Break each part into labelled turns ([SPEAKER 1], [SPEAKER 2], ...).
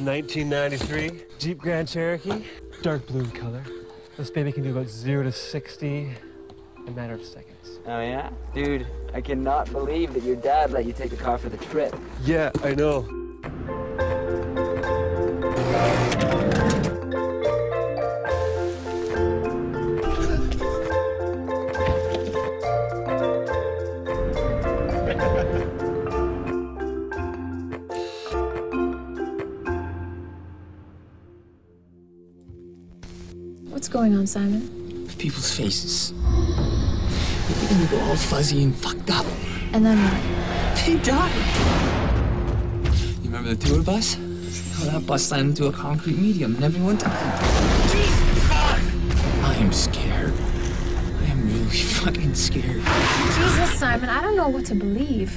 [SPEAKER 1] a 1993 Jeep Grand Cherokee, dark blue in color. This baby can do about zero to 60 in a matter of seconds.
[SPEAKER 2] Oh, yeah? Dude, I cannot believe that your dad let you take the car for the trip.
[SPEAKER 1] Yeah, I know.
[SPEAKER 3] What's going on, Simon?
[SPEAKER 4] People's faces. They're gonna go all fuzzy and fucked up.
[SPEAKER 3] And then what?
[SPEAKER 4] They died. You remember the tour bus? How that bus slammed into a concrete medium and everyone died. Jesus! I am scared. I am really fucking scared.
[SPEAKER 3] Jesus, Simon, I don't know what to believe.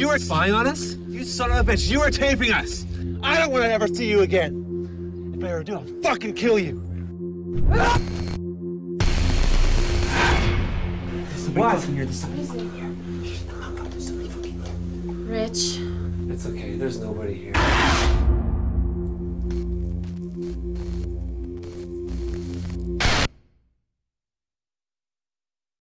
[SPEAKER 5] You were spying on us? You son of a bitch, you were taping us! I don't want to ever see you again. If I ever do, I'll fucking kill you.
[SPEAKER 4] What? Here, this
[SPEAKER 3] Rich.
[SPEAKER 1] It's okay, there's nobody here.